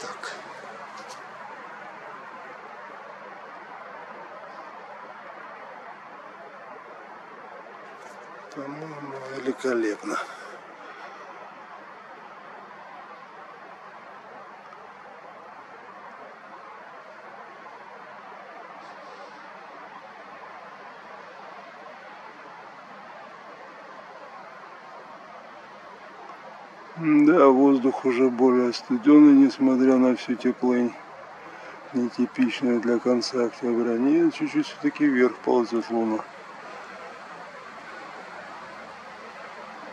Так. По-моему, великолепно. Да, воздух уже более студеный, несмотря на всю теплынь, нетипичную для конца октября. Нет, чуть-чуть все-таки вверх ползет луна.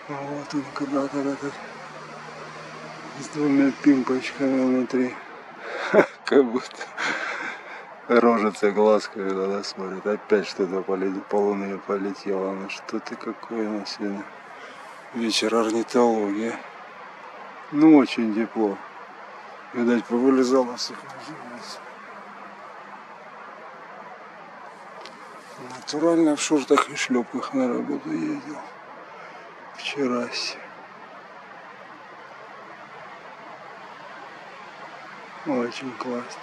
А Вот он, кратер этот, с двумя пимпочками внутри. Как будто рожица глазками туда смотрит. Опять что-то по луне полетело. Ну что-то какое у нас сегодня. Вечер орнитологии. Ну, очень тепло. Видать, повылезало всех. Натурально в шортах и шлепках на работу ездил. Вчерась. Очень классно.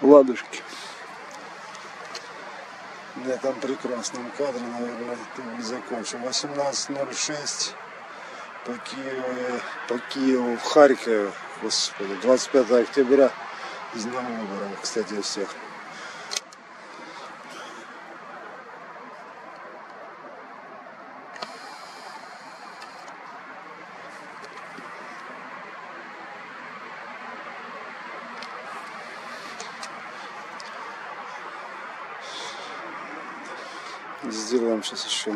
Ладушки. На этом прекрасном кадре, наверное, ты не закончим. 18.06 по Киеву, по Киеву в Харькове, господи, 25 октября, Днем выборов, кстати, всех. Сделаем сейчас еще